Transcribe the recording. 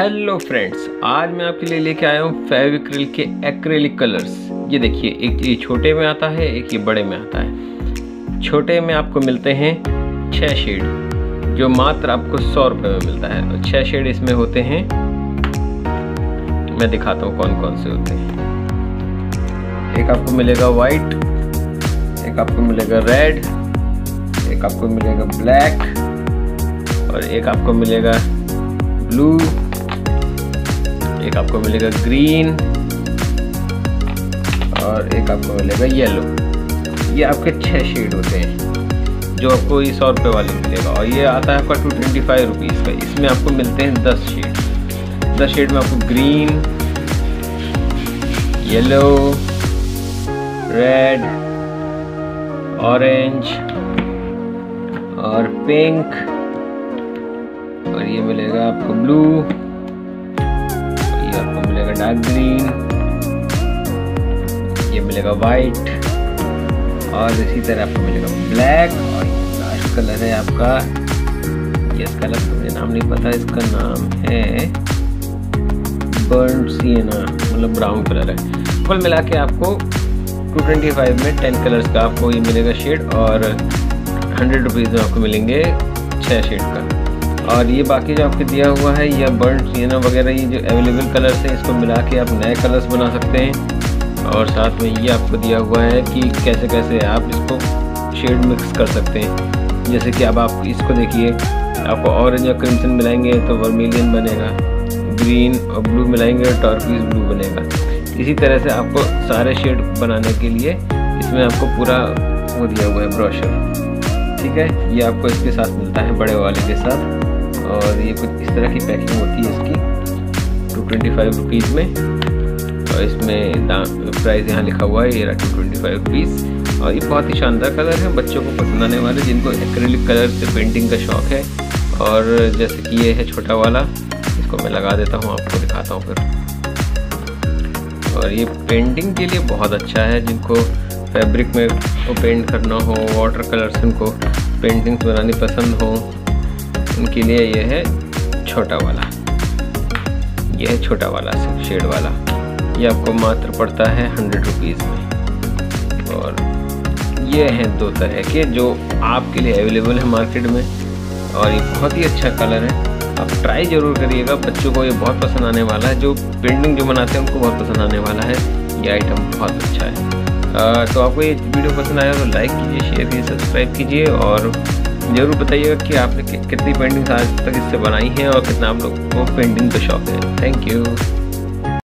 Hello friends आज मैं आपके लिए लेके आया हूँ फेविक्रिल के एक्रेलिक कलर्स ये देखिए, एक ये छोटे में आता है, एक ये बड़े में आता है। छोटे में आपको मिलते हैं छः शेड जो मात्र आपको सौ रुपये में मिलता है। और छः शेड इसमें होते हैं। मैं दिखाता हूँ कौन कौन से होते हैं। एक आपको मिलेगा वाइट एक आपको मिलेगा रेड एक आपको मिलेगा ब्लैक और एक आपको मिलेगा ब्लू एक आपको मिलेगा ग्रीन और एक आपको मिलेगा येलो। ये आपके छः शेड होते हैं, जो आपको ये सौ रुपये वाले मिलेगा। और ये आता है आपका टू ट्वेंटी फाइव रुपीज़ का। इसमें आपको मिलते हैं दस शेड दस शेड में आपको ग्रीन येलो रेड ऑरेंज और पिंक और ये मिलेगा आपको ब्लू मिलेगा डार्क ग्रीन ये मिलेगा वाइट और इसी तरह आपको मिलेगा ब्लैक और लास्ट कलर है आपका। ये कलर का मुझे नाम नहीं पता, इसका नाम है बर्न सियना मतलब ब्राउन कलर है। कुल मिला के आपको 225 में 10 कलर्स का आपको ये मिलेगा शेड और हंड्रेड रुपीज़ में आपको मिलेंगे छः शेड का। और ये बाकी जो आपके दिया हुआ है, या बर्न सीना वगैरह, ये जो अवेलेबल कलर्स हैं, इसको मिला के आप नए कलर्स बना सकते हैं। और साथ में ये आपको दिया हुआ है कि कैसे कैसे आप इसको शेड मिक्स कर सकते हैं। जैसे कि अब आप इसको देखिए, आपको ऑरेंज और क्रिम्सन मिलाएँगे तो वर्मिलियन बनेगा ग्रीन और ब्लू मिलाएँगे तो टॉर्पीज ब्लू बनेगा। इसी तरह से आपको सारे शेड बनाने के लिए इसमें आपको पूरा वो दिया हुआ है ब्रोशर ठीक है? ये आपको इसके साथ मिलता है बड़े वाले के साथ। और ये कुछ इस तरह की पैकिंग होती है इसकी टू ट्वेंटी फाइव रुपीज़ में। और इसमें दाम प्राइस यहाँ लिखा हुआ है, ये रहा टू ट्वेंटी फाइव रुपीज़ और ये बहुत ही शानदार कलर है, बच्चों को पसंद आने वाले, जिनको एक्रेलिक कलर से पेंटिंग का शौक़ है। और जैसे कि ये है छोटा वाला, इसको मैं लगा देता हूँ, आपको दिखाता हूँ फिर। और ये पेंटिंग के लिए बहुत अच्छा है, जिनको फैब्रिक में पेंट करना हो वाटर कलर से उनको पेंटिंग्स बनानी पसंद हो। उनके लिए ये है छोटा वाला। ये है छोटा वाला शेड वाला। ये आपको मात्र पड़ता है हंड्रेड रुपीज़ में। और ये हैं दो तरह के जो आपके लिए अवेलेबल है मार्केट में। और ये बहुत ही अच्छा कलर है। आप ट्राई ज़रूर करिएगा। बच्चों को ये बहुत पसंद आने वाला है। जो पेंटिंग जो बनाते हैं उनको बहुत पसंद आने वाला है। ये आइटम बहुत अच्छा है। आ, तो आपको ये वीडियो पसंद आया तो लाइक कीजिए शेयर कीजिए सब्सक्राइब कीजिए और ज़रूर बताइएगा कि आपने कितनी पेंटिंग्स आज तक इससे बनाई हैं और कितना आप लोग को पेंटिंग का शौक है। Thank you